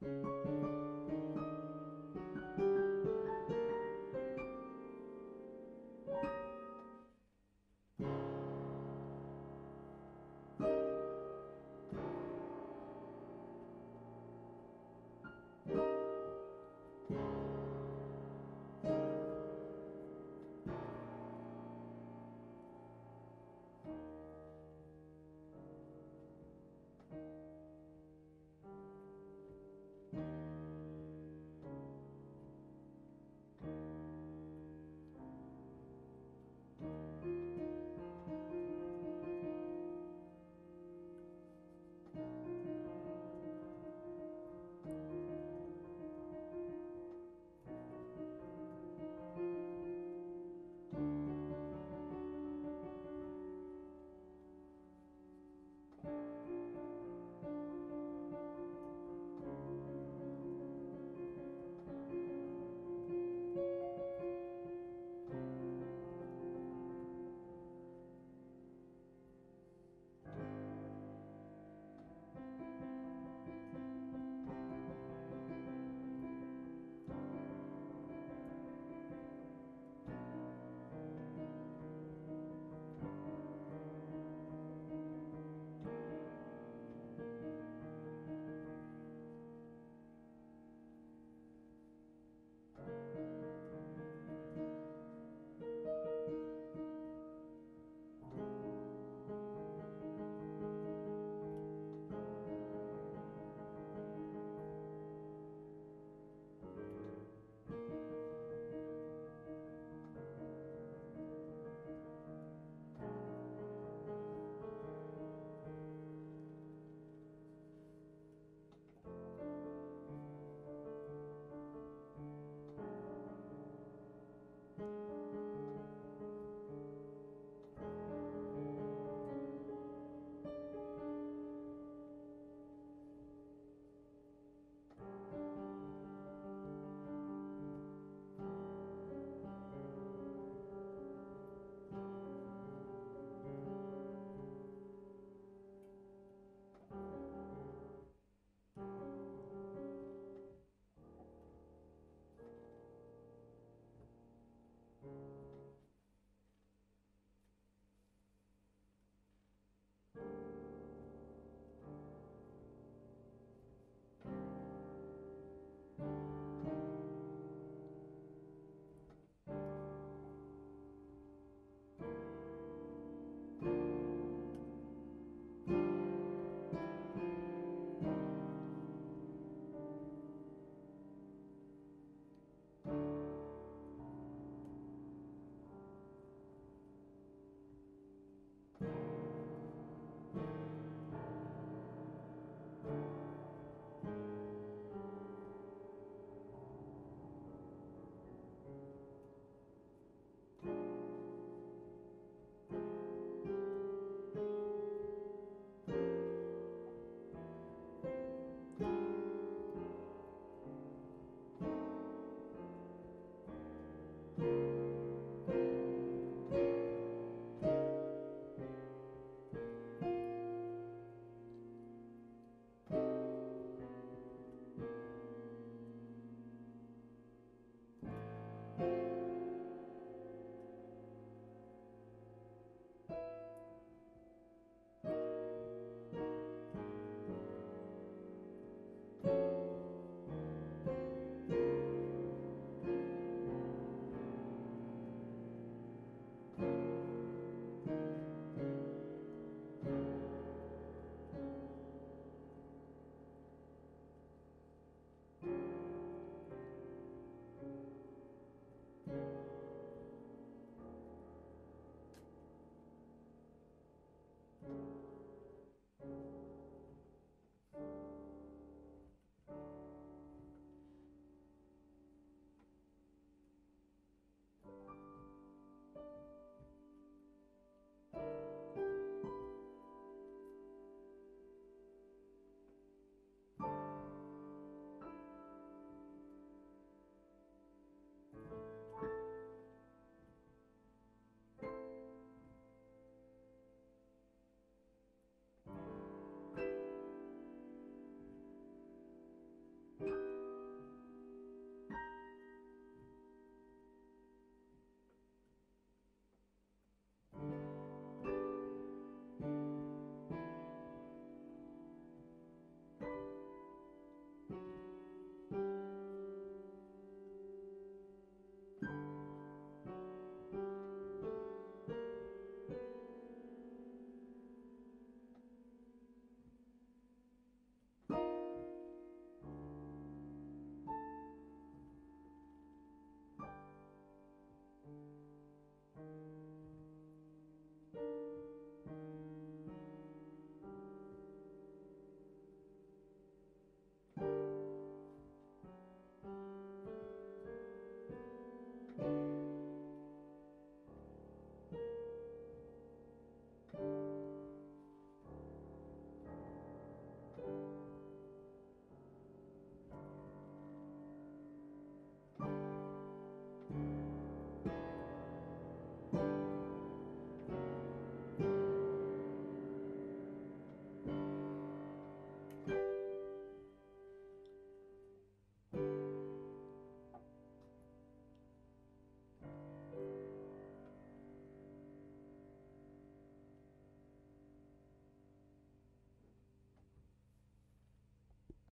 Música